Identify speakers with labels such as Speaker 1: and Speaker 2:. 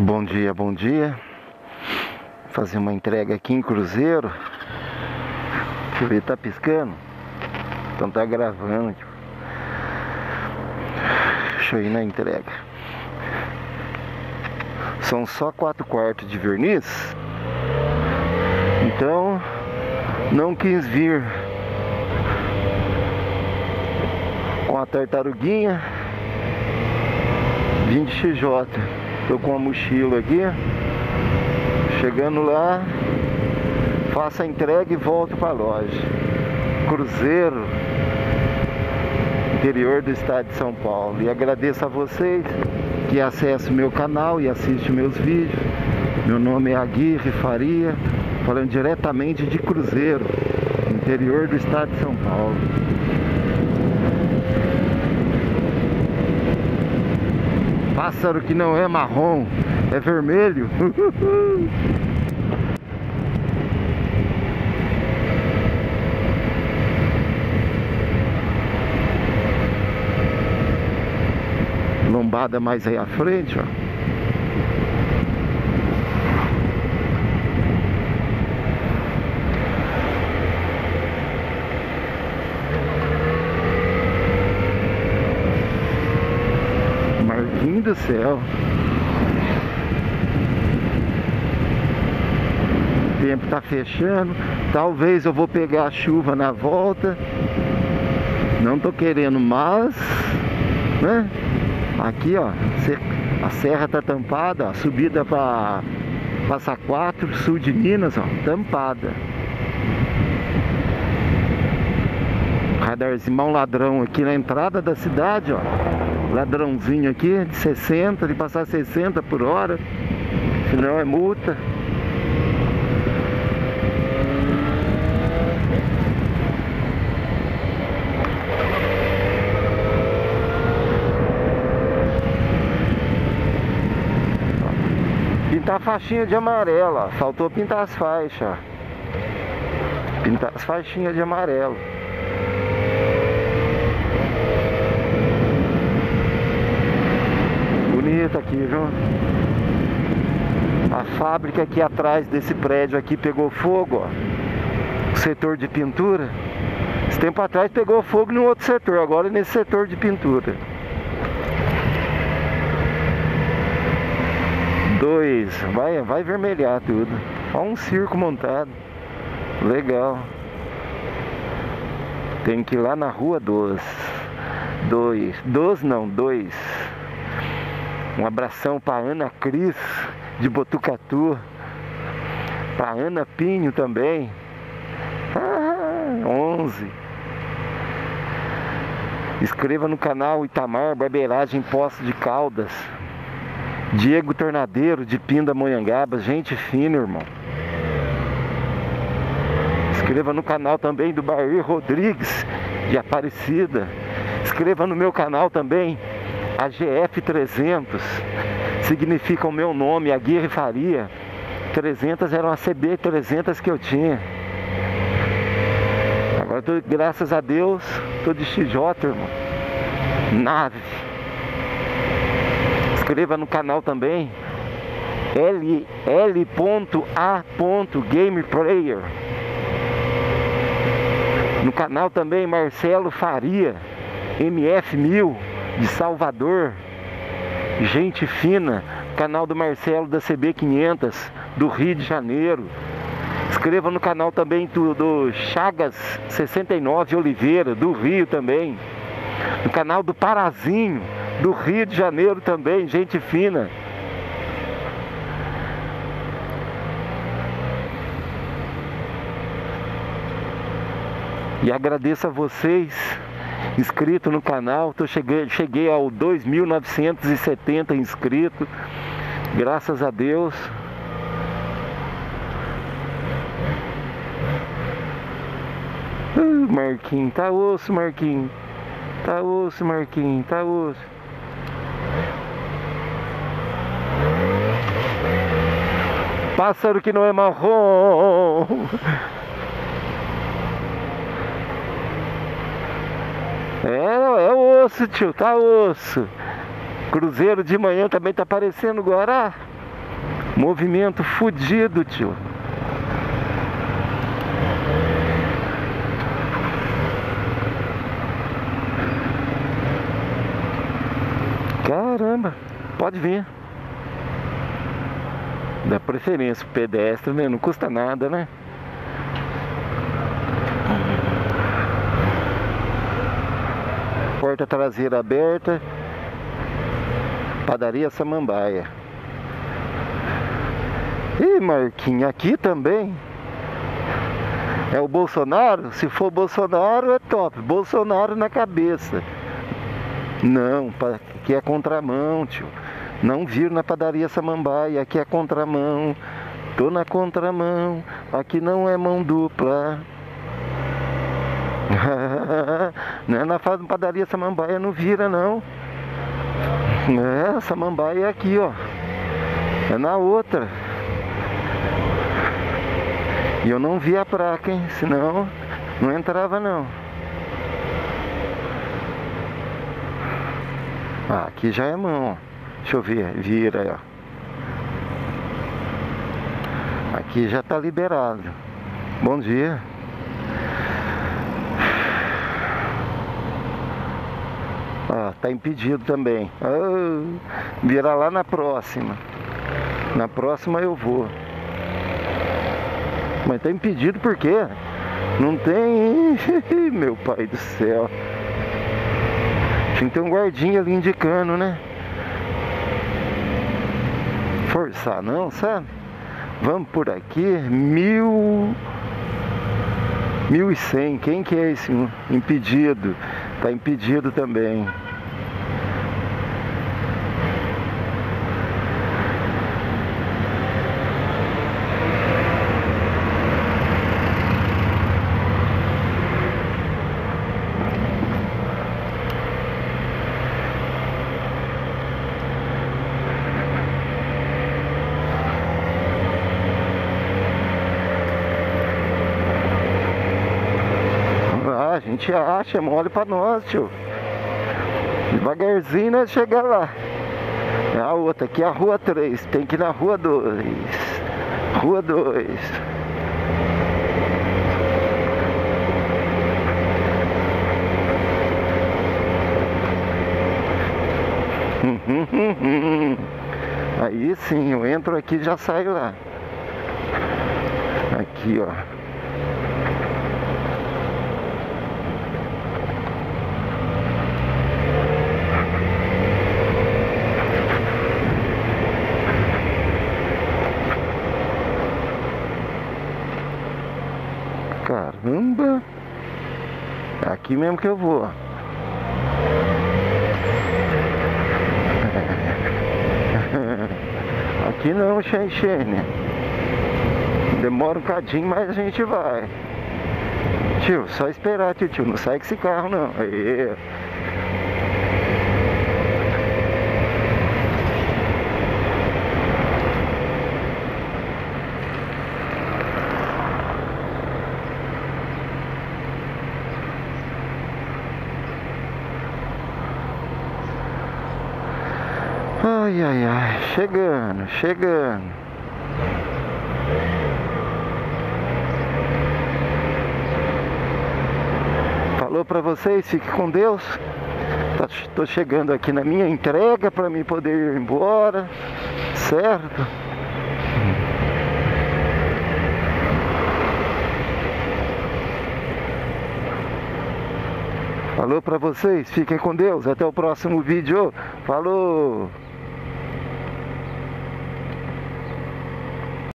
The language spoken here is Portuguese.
Speaker 1: Bom dia, bom dia. Fazer uma entrega aqui em Cruzeiro. Deixa eu ver, tá piscando? Então tá gravando. Deixa eu ir na entrega. São só quatro quartos de verniz. Então não quis vir com a tartaruguinha. Vim de XJ. Tô com a mochila aqui. Chegando lá, faço a entrega e volto para a loja. Cruzeiro, interior do estado de São Paulo. E agradeço a vocês que acessam meu canal e assistem meus vídeos. Meu nome é Aguirre Faria, falando diretamente de Cruzeiro, interior do estado de São Paulo. Pássaro que não é marrom, é vermelho. Lombada mais aí à frente, ó. Do céu. O tempo tá fechando. Talvez eu vou pegar a chuva na volta. Não tô querendo, mas né? Aqui, ó, a serra tá tampada, a subida para Passa Quatro, sul de Minas, ó, tampada. Radarzinho, mão ladrão aqui na entrada da cidade, ó ladrãozinho aqui de 60, de passar 60 por hora, senão é multa. Pintar a faixinha de amarelo, faltou pintar as faixas. Pintar as faixinhas de amarelo. Bonita aqui, viu? A fábrica aqui atrás desse prédio aqui pegou fogo, ó. O setor de pintura. Esse tempo atrás pegou fogo no outro setor, agora nesse setor de pintura. Dois, vai, vai vermelhar tudo. Olha um circo montado. Legal. Tem que ir lá na rua 12. Dois. Dois não, dois. Um abração para Ana Cris de Botucatu. Para Ana Pinho também. Ah, 11. Inscreva no canal Itamar Barbeiragem Poço de Caldas. Diego Tornadeiro de Pindamonhangaba. Gente fina, irmão. Inscreva no canal também do Bair Rodrigues de Aparecida. Inscreva no meu canal também a GF300 significa o meu nome, Aguirre Faria. 300 eram a CB300 que eu tinha. Agora, tô, graças a Deus, tô de XJ, irmão. Nave. Inscreva no canal também. L, L.A.gameplayer. No canal também Marcelo Faria, MF1000 de Salvador, gente fina, canal do Marcelo da CB500 do Rio de Janeiro. Inscreva no canal também do, do Chagas 69 Oliveira, do Rio também. No canal do Parazinho, do Rio de Janeiro também, gente fina. E agradeço a vocês inscrito no canal. Tô cheguei, cheguei ao 2.970 inscritos. Graças a Deus. Uh, Marquinhos, tá osso, Marquinhos. Tá osso, Marquinhos, tá osso. Pássaro que não é marrom. É, é osso, tio, tá osso. Cruzeiro de manhã também tá aparecendo Guará. Movimento fudido, tio. Caramba, pode vir. Dá preferência pro pedestre, né? Não custa nada, né? Porta traseira aberta. Padaria Samambaia. Ih, Marquinhos, aqui também. É o Bolsonaro? Se for Bolsonaro é top. Bolsonaro na cabeça. Não, aqui é contramão, tio. Não vir na padaria Samambaia, aqui é contramão. Tô na contramão, aqui não é mão dupla. não é na padaria Samambaia, não vira não. É, Samambaia é aqui, ó. É na outra. E eu não vi a placa, hein? Senão não entrava não. Ah, aqui já é mão, ó. Deixa eu ver, vira aí, ó. Aqui já tá liberado. Bom dia. Tá impedido também. Ah, vira lá na próxima. Na próxima eu vou. Mas tá impedido por quê? Não tem. Meu pai do céu. Tinha que ter um guardinha ali indicando, né? forçar não, sabe? Vamos por aqui, mil... Mil e cem, quem que é esse impedido? Tá impedido também. Gente acha, mole pra nós, tio. Devagarzinho nós chegar lá. É a outra, aqui é a rua 3, tem que ir na rua 2. Rua 2. Aí sim, eu entro aqui e já saio lá. Aqui, ó. Caramba! É aqui mesmo que eu vou. Aqui não, Xenxene. Demora um cadinho, mas a gente vai. Tio, só esperar, tio, tio. Não sai com esse carro, não. Aí. Ai, ai, ai, chegando, chegando. Falou para vocês, fique com Deus. Estou tá, chegando aqui na minha entrega para me poder ir embora, certo? Falou para vocês, fiquem com Deus. Até o próximo vídeo. Falou!